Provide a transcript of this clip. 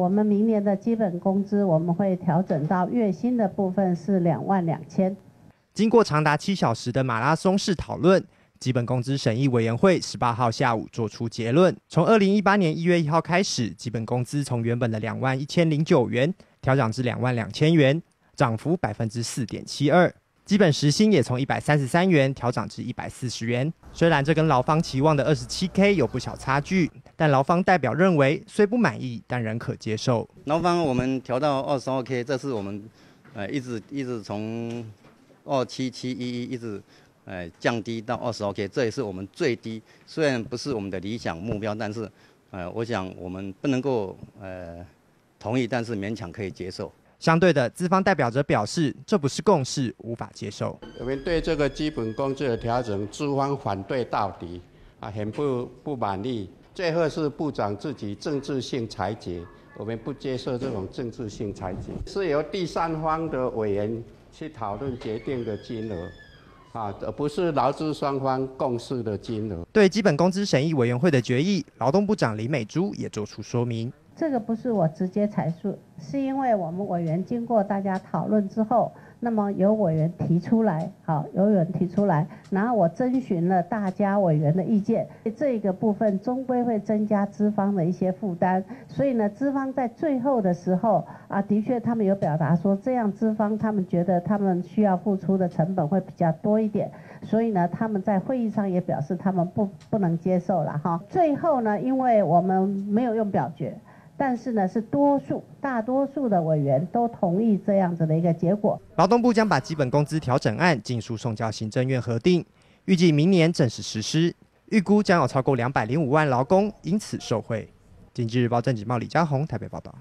我们明年的基本工资我们会调整到月薪的部分是两万两千。经过长达七小时的马拉松式讨论，基本工资审议委员会十八号下午作出结论：从二零一八年一月一号开始，基本工资从原本的两万一千零九元调涨至两万两千元，涨幅百分之四点七二。基本时薪也从一百三十三元调涨至一百四十元。虽然这跟劳方期望的二十七 K 有不小差距，但劳方代表认为虽不满意，但仍可接受。劳方我们调到二十二 K，这是我们呃一直一直从。二七七一一一直，呃，降低到二十二 K，这也是我们最低。虽然不是我们的理想目标，但是，呃，我想我们不能够呃同意，但是勉强可以接受。相对的，资方代表者表示，这不是共识，无法接受。我们对这个基本工资的调整，资方反对到底，啊，很不不满意。最后是部长自己政治性裁决，我们不接受这种政治性裁决，是由第三方的委员。去讨论决定的金额，啊，而不是劳资双方共识的金额。对基本工资审议委员会的决议，劳动部长李美珠也做出说明。这个不是我直接阐述，是因为我们委员经过大家讨论之后，那么有委员提出来，好，有委员提出来，然后我征询了大家委员的意见，这个部分终归会增加资方的一些负担，所以呢，资方在最后的时候啊，的确他们有表达说，这样资方他们觉得他们需要付出的成本会比较多一点，所以呢，他们在会议上也表示他们不不能接受了哈。最后呢，因为我们没有用表决。但是呢，是多数、大多数的委员都同意这样子的一个结果。劳动部将把基本工资调整案尽速送交行政院核定，预计明年正式实施。预估将有超过两百零五万劳工因此受惠。经济日报郑锦茂、李嘉宏台北报道。